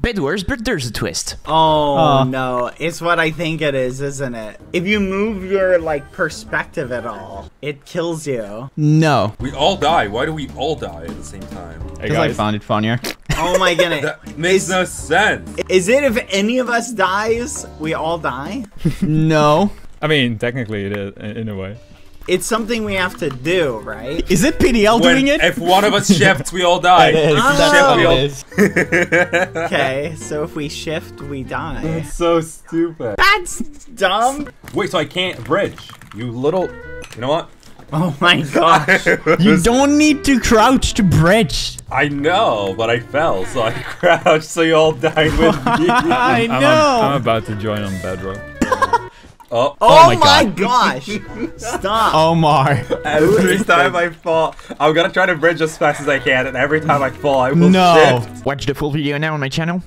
Bit worse, but there's a twist. Oh Aw. no, it's what I think it is, isn't it? If you move your like perspective at all, it kills you. No, We all die. Why do we all die at the same time? Hey because I guys, found it funnier. Oh my goodness. That makes no sense. Is it if any of us dies, we all die? no. I mean, technically it is in in a way. It's something we have to do, right? Is it PDL When, doing it? if one of us shifts, we all die. It is. Oh. That's Shit, what we it all- Okay, so if we shift, we die. That's so stupid. That's dumb. Wait, so I can't bridge. You little. You know what? Oh my gosh. You don't need to crouch to bridge. I know, but I fell, so I crouched, so you all died with me. I I'm, know. I'm about to join on Bedrock. Oh, Oh, my my, God. gosh. Stop. Omar. every time I fall, I'm gonna try to bridge as fast as I can, and every time I fall, I will No. shift. Watch the full video now on my channel.